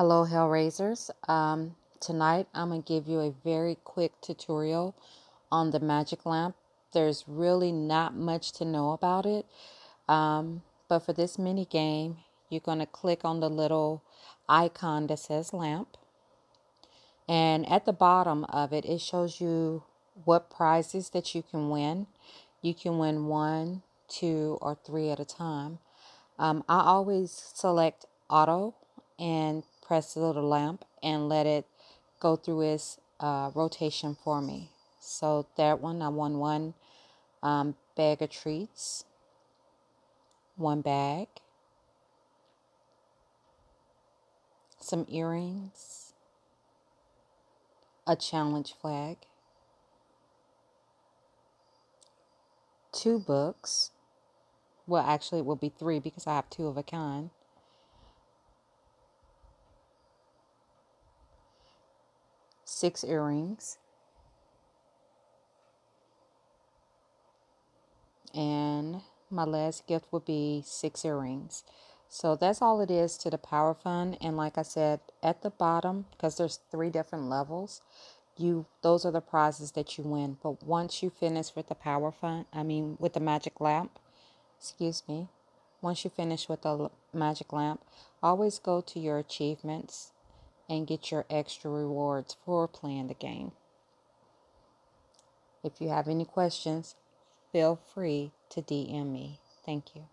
Hello Hellraisers. Um, tonight I'm going to give you a very quick tutorial on the magic lamp. There's really not much to know about it. Um, but for this mini game, you're going to click on the little icon that says lamp. And at the bottom of it, it shows you what prizes that you can win. You can win one, two, or three at a time. Um, I always select auto and press the little lamp and let it go through its uh, rotation for me. So that one, I won one um, bag of treats, one bag, some earrings, a challenge flag, two books. Well, actually, it will be three because I have two of a kind. Six earrings. And my last gift would be six earrings. So that's all it is to the power fund. And like I said, at the bottom, because there's three different levels, you those are the prizes that you win. But once you finish with the power fund, I mean with the magic lamp, excuse me, once you finish with the magic lamp, always go to your achievements and get your extra rewards for playing the game. If you have any questions, feel free to DM me. Thank you.